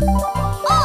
Oh!